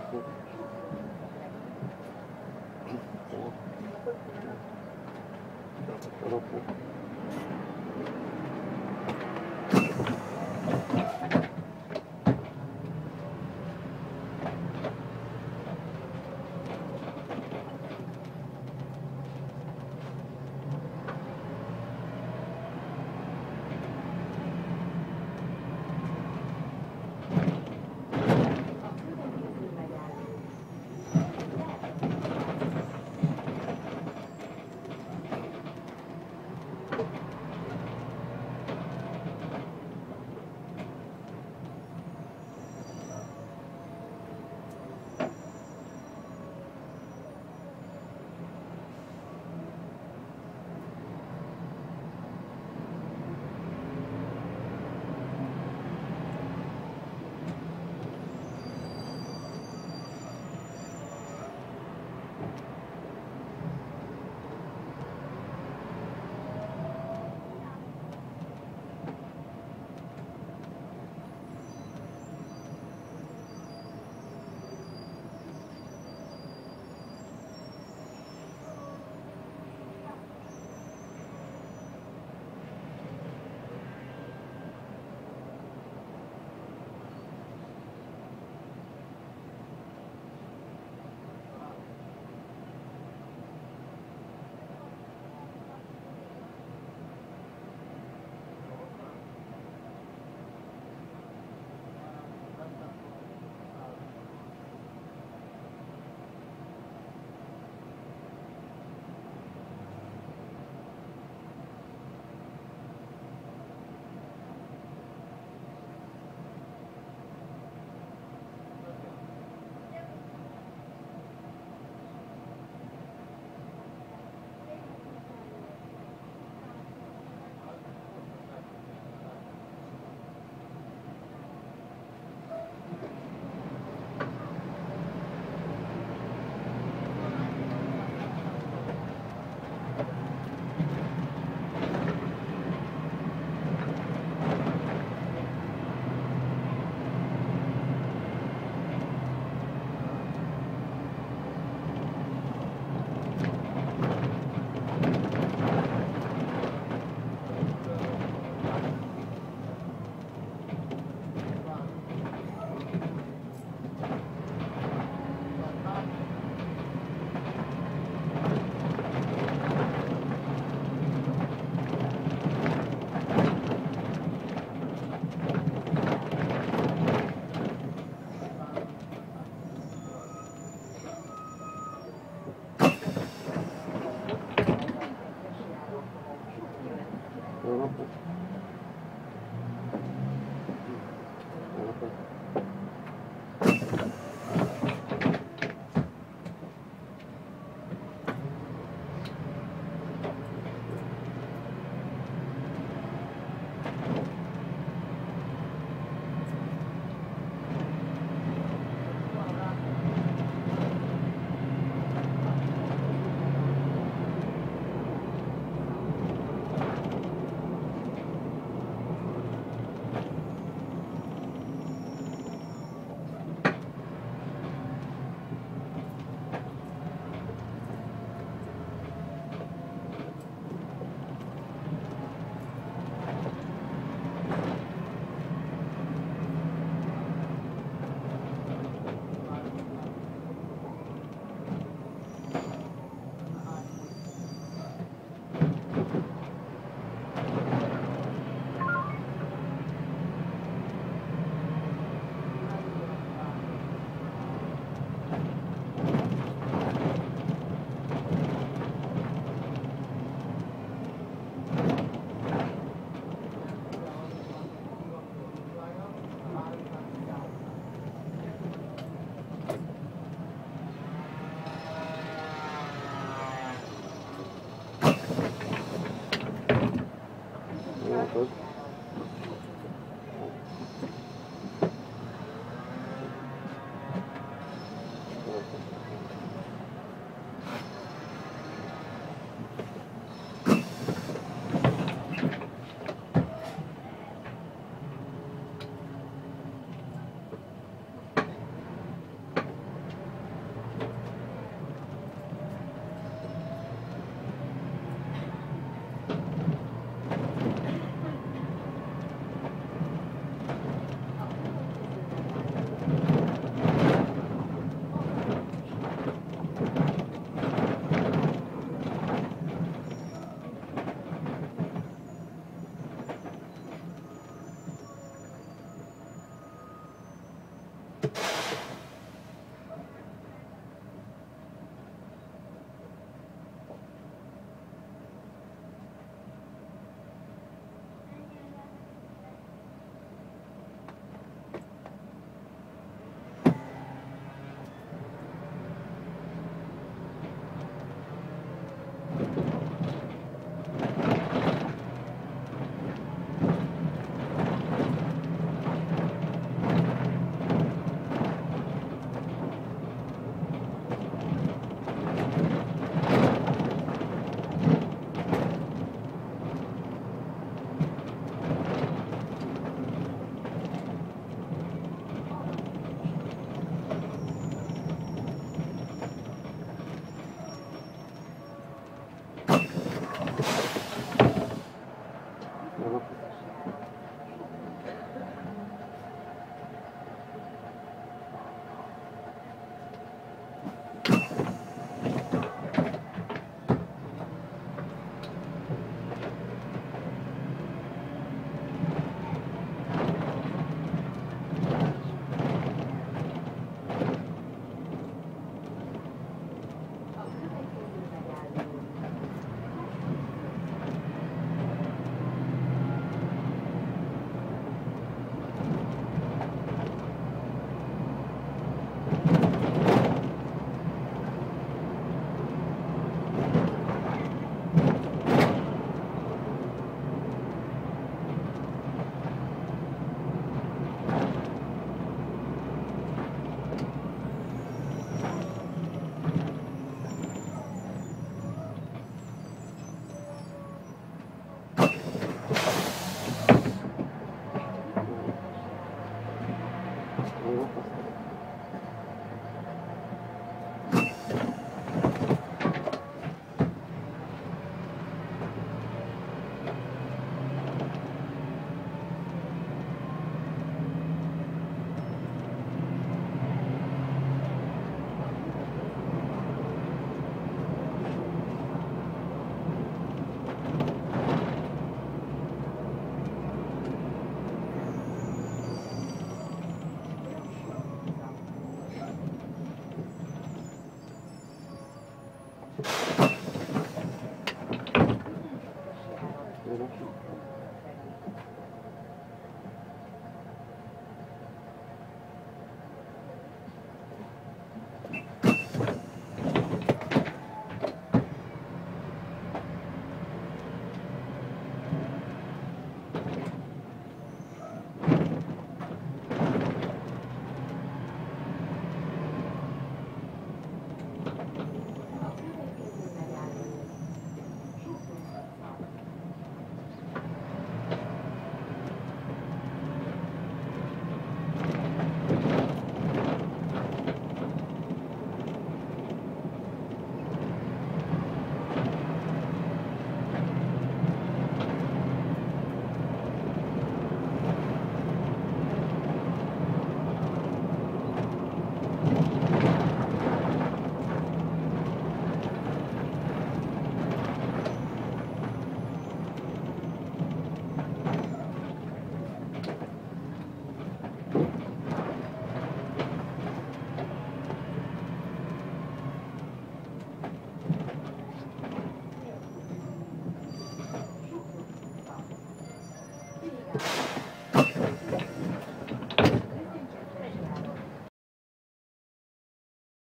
ここ。ここ 먹고